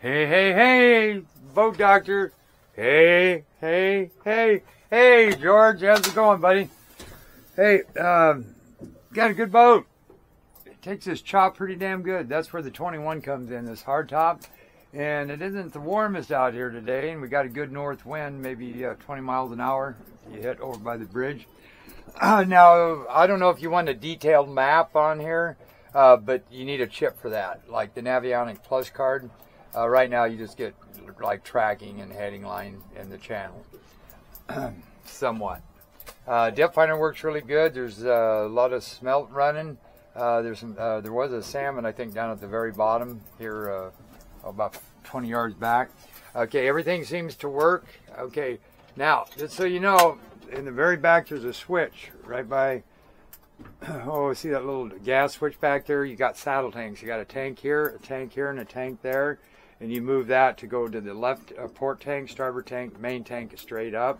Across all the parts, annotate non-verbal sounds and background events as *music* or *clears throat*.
Hey, hey, hey, boat doctor. Hey, hey, hey, hey, George, how's it going, buddy? Hey, um, got a good boat. It takes this chop pretty damn good. That's where the 21 comes in, this hard top. And it isn't the warmest out here today, and we got a good north wind, maybe uh, 20 miles an hour. You hit over by the bridge. Uh, *clears throat* now, I don't know if you want a detailed map on here, uh, but you need a chip for that, like the Navionic Plus card. Uh, right now, you just get like tracking and heading line in the channel, *clears throat* somewhat. Uh, depth finder works really good. There's uh, a lot of smelt running. Uh, there's some, uh, there was a salmon I think down at the very bottom here, uh, about 20 yards back. Okay, everything seems to work. Okay, now just so you know, in the very back there's a switch right by. *clears throat* Oh, see that little gas switch back there? You got saddle tanks. You got a tank here, a tank here, and a tank there and you move that to go to the left uh, port tank, starboard tank, main tank is straight up.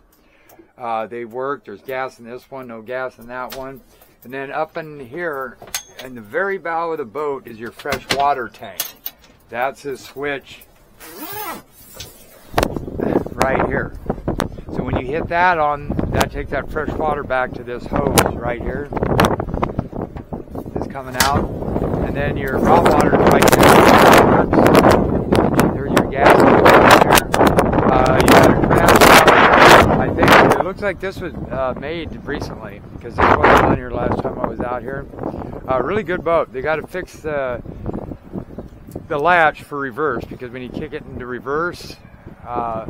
Uh, they work. There's gas in this one, no gas in that one. And then up in here, in the very bow of the boat, is your fresh water tank. That's a switch right here. So when you hit that on, that takes that fresh water back to this hose right here. It's coming out. And then your raw water is right there gas uh, you got a I think it looks like this was uh, made recently because this wasn't on here last time I was out here. Uh, really good boat. They got to fix the the latch for reverse because when you kick it into reverse, uh,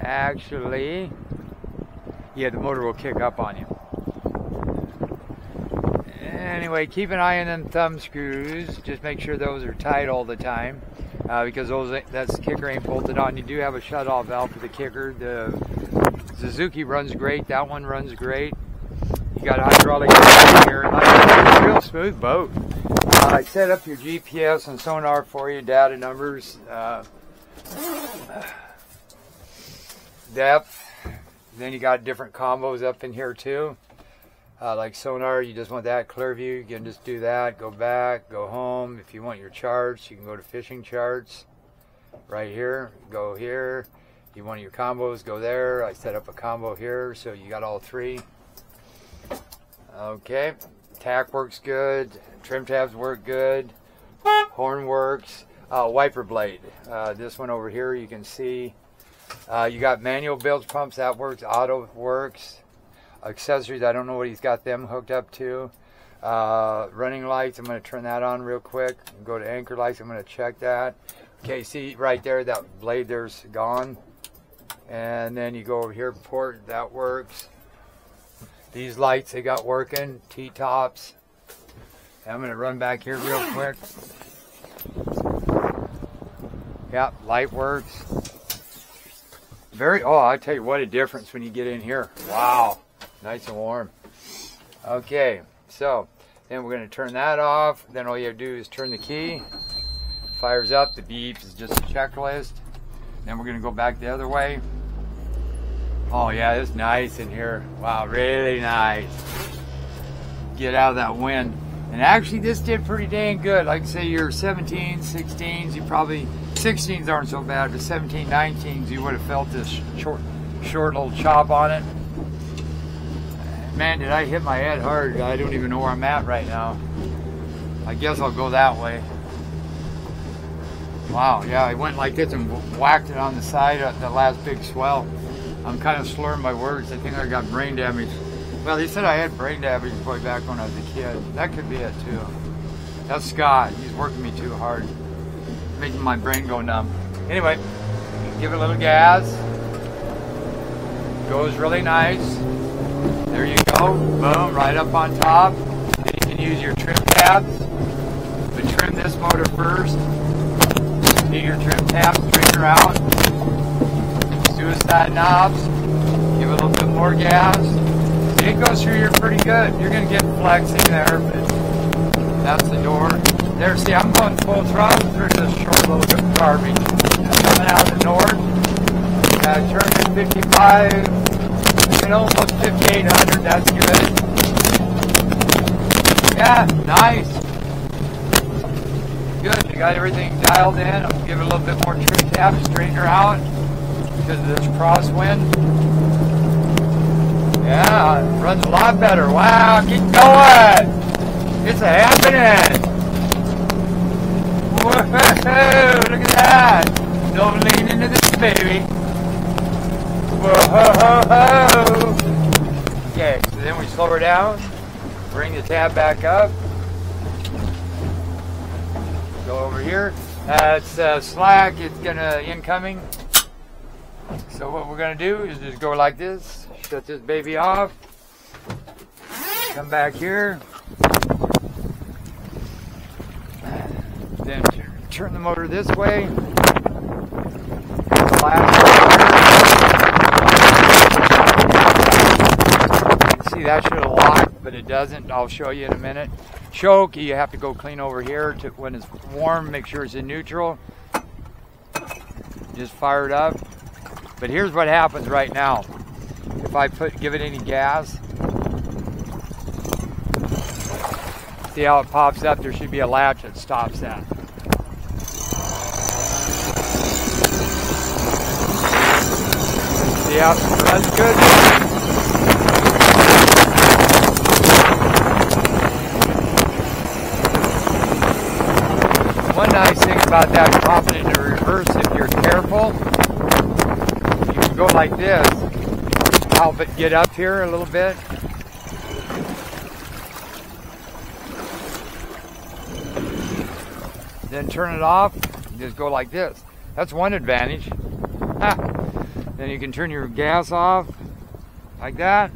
actually, yeah, the motor will kick up on you. Anyway, keep an eye on them thumb screws. Just make sure those are tight all the time uh, because those that kicker ain't bolted on. You do have a shut-off valve for the kicker. The Suzuki runs great. That one runs great. You got hydraulic here. It's a real smooth boat. Uh, I set up your GPS and sonar for you, data numbers, uh, *sighs* depth. Then you got different combos up in here too. Uh, like sonar, you just want that clear view, you can just do that, go back, go home. If you want your charts, you can go to fishing charts right here, go here. You want your combos, go there. I set up a combo here, so you got all three. Okay, tach works good, trim tabs work good, horn works, uh, wiper blade. Uh, this one over here, you can see uh, you got manual bilge pumps, that works, auto works accessories. I don't know what he's got them hooked up to. Uh, running lights, I'm going to turn that on real quick. Go to anchor lights, I'm going to check that. Okay, see right there, that blade there's gone. And then you go over here, port, that works. These lights they got working, T-tops. I'm going to run back here real quick. Yep, light works. Very, oh, I tell you what a difference when you get in here. Wow nice and warm. Okay, so then we're going to turn that off. Then all you have to do is turn the key. Fires up. The beep is just a checklist. Then we're going to go back the other way. Oh yeah, it's nice in here. Wow, really nice. Get out of that wind. And actually this did pretty dang good. Like say you're 17, 16s, you probably, 16s aren't so bad, but 17, 19s, you would have felt this short, short little chop on it. Man, did I hit my head hard. I don't even know where I'm at right now. I guess I'll go that way. Wow, yeah, I went like this and whacked it on the side of the last big swell. I'm kind of slurring my words. I think I got brain damage. Well, he said I had brain damage way back when I was a kid. That could be it too. That's Scott. He's working me too hard, making my brain go numb. Anyway, give it a little gas. Goes really nice. There you go. Boom, right up on top. Then you can use your trim tabs. But trim this motor first. Get your trim tabs, trigger out. Suicide knobs. Give a little bit more gas. See, it goes through here pretty good. You're going to get flexing there, but that's the door. There, see, I'm going full throttle through this short little bit of carving. Coming out of the north. Uh, turn 55 and almost 1500 that's good. Yeah nice. Good I got everything dialed in. I'll give it a little bit more trim tab straighten her out because of this crosswind yeah runs a lot better. Wow keep going. It's happening. Whoa, *laughs* look at that. Don't lean into this baby. Okay, so then we slow her down, bring the tab back up. Go over here. That's uh, slack, it's gonna incoming. So what we're gonna do is just go like this, shut this baby off, come back here, then turn the motor this way. See that should locked, but it doesn't. I'll show you in a minute. Choke, you have to go clean over here to when it's warm, make sure it's in neutral. Just fire it up. But here's what happens right now. If I put give it any gas, see how it pops up? There should be a latch that stops that. How it good? Nice thing about that popping into reverse, if you're careful, you can go like this, help it get up here a little bit. Then turn it off, just go like this. That's one advantage. Then you can turn your gas off like that,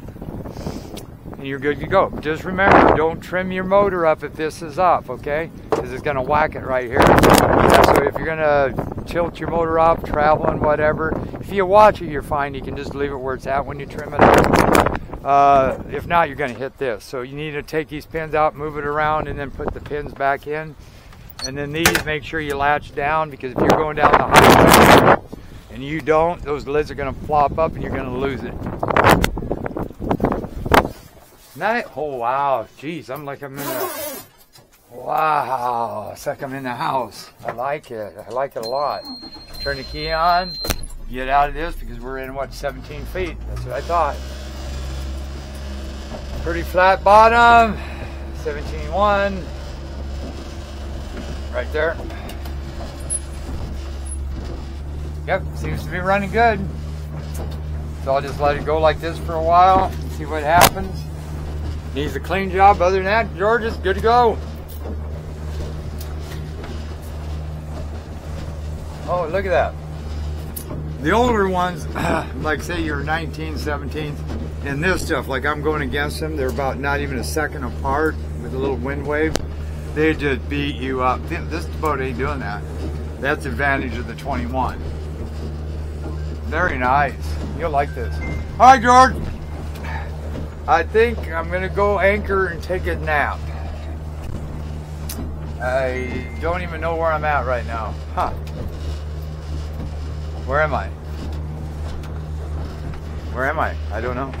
and you're good to go. Just remember, don't trim your motor up if this is up, okay? Because it's going to whack it right here. So if you're going to tilt your motor up, traveling, whatever, if you watch it, you're fine. You can just leave it where it's at when you trim it up. Uh, if not, you're going to hit this. So you need to take these pins out, move it around, and then put the pins back in. And then these, make sure you latch down because if you're going down the highway and you don't, those lids are going to flop up and you're going to lose it. Night. Oh wow, jeez, I'm like I'm in the. Wow, I'm in the house. I like it. I like it a lot. Turn the key on. Get out of this because we're in what 17 feet. That's what I thought. Pretty flat bottom. 17.1. Right there. Yep, seems to be running good. So I'll just let it go like this for a while, see what happens. Needs a clean job. Other than that, George is good to go. Oh, look at that. The older ones, *clears throat* like say you're 19, 17, and this stuff, like I'm going against them, they're about not even a second apart with a little wind wave. They just beat you up. This boat ain't doing that. That's advantage of the 21. Very nice. You'll like this. Right, George. I think I'm gonna go anchor and take a nap. I don't even know where I'm at right now. Huh. Where am I? Where am I? I don't know.